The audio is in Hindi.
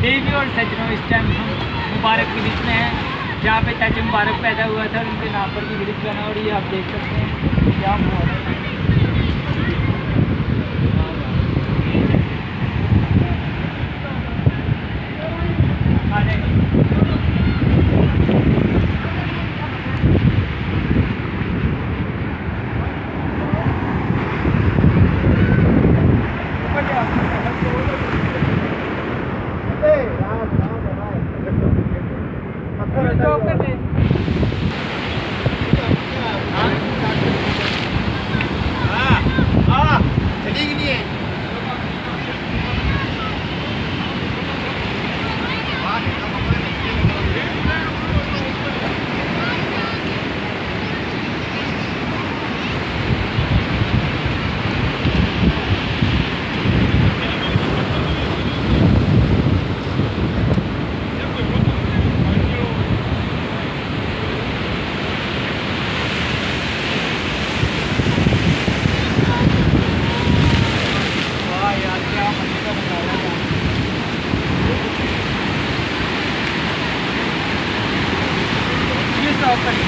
देवी और सज्जनों इस टाइम हम मुबारक ब्रिज में हैं। जहाँ पे चाचा मुबारक पैदा हुआ था उनके नाम पर भी ब्रिज बना और ये आप देख सकते हैं। क्या मुबारक है। Go, है ये स्टॉप करिए